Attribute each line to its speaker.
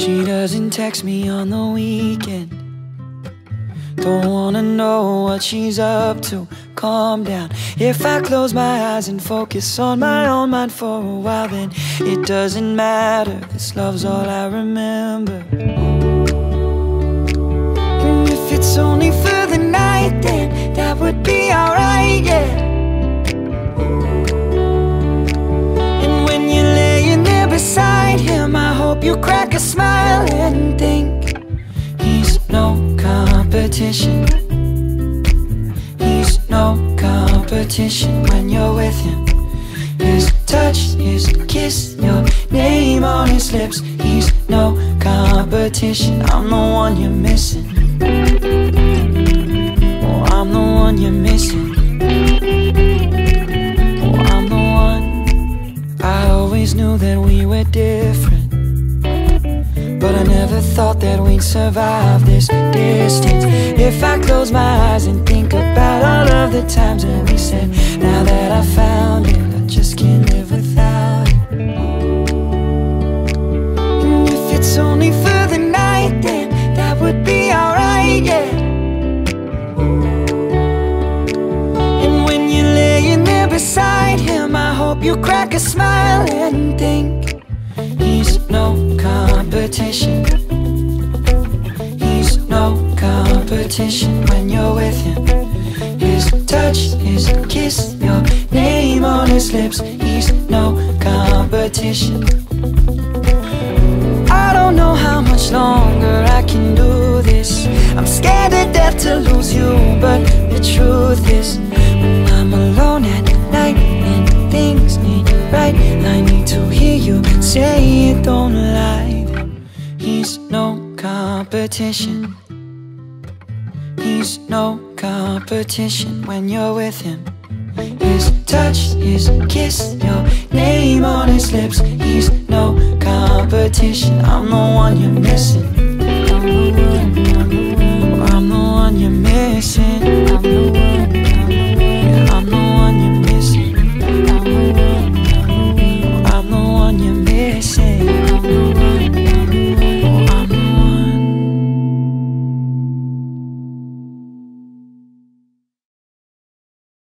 Speaker 1: She doesn't text me on the weekend. Don't wanna know what she's up to. Calm down. If I close my eyes and focus on my own mind for a while, then it doesn't matter. This love's all I remember. And if it's only for competition when you're with him. His touch, his kiss, your name on his lips. He's no competition. I'm the one you're missing. Oh, I'm the one you're missing. Oh, I'm the one. I always knew that we were different. But I never thought that we'd survive this distance. If I close my eyes and the times that we said, now that I found it, I just can't live without it. And if it's only for the night, then that would be alright, yeah. And when you're laying there beside him, I hope you crack a smile and think he's no competition. He's no competition when you're with him. Touch, his kiss, your name on his lips. He's no competition. I don't know how much longer I can do this. I'm scared to death to lose you, but the truth is, when I'm alone at night and things need right, I need to hear you say it, don't lie. He's no competition. He's no competition when you're with him. His touch, his kiss, your name on his lips. He's no competition. I'm the one you're missing.